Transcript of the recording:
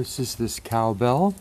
This is this cowbell.